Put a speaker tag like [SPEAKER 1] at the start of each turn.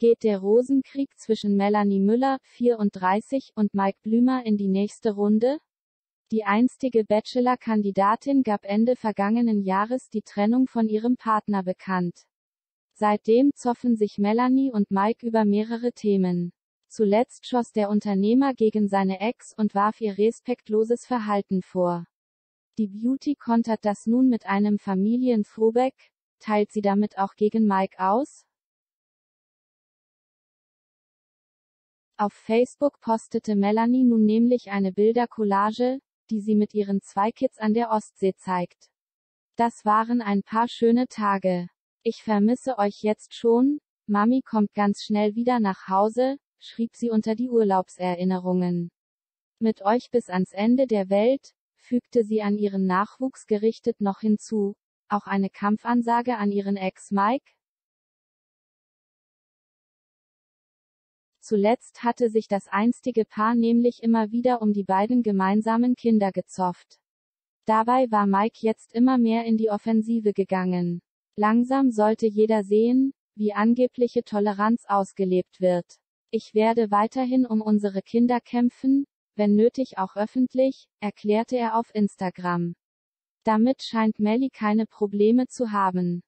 [SPEAKER 1] Geht der Rosenkrieg zwischen Melanie Müller, 34, und Mike Blümer in die nächste Runde? Die einstige Bachelor-Kandidatin gab Ende vergangenen Jahres die Trennung von ihrem Partner bekannt. Seitdem zoffen sich Melanie und Mike über mehrere Themen. Zuletzt schoss der Unternehmer gegen seine Ex und warf ihr respektloses Verhalten vor. Die Beauty kontert das nun mit einem Familien-Throwback, teilt sie damit auch gegen Mike aus? Auf Facebook postete Melanie nun nämlich eine Bildercollage, die sie mit ihren zwei Kids an der Ostsee zeigt. Das waren ein paar schöne Tage. Ich vermisse euch jetzt schon, Mami kommt ganz schnell wieder nach Hause, schrieb sie unter die Urlaubserinnerungen. Mit euch bis ans Ende der Welt, fügte sie an ihren Nachwuchs gerichtet noch hinzu, auch eine Kampfansage an ihren Ex Mike? Zuletzt hatte sich das einstige Paar nämlich immer wieder um die beiden gemeinsamen Kinder gezofft. Dabei war Mike jetzt immer mehr in die Offensive gegangen. Langsam sollte jeder sehen, wie angebliche Toleranz ausgelebt wird. Ich werde weiterhin um unsere Kinder kämpfen, wenn nötig auch öffentlich, erklärte er auf Instagram. Damit scheint Melly keine Probleme zu haben.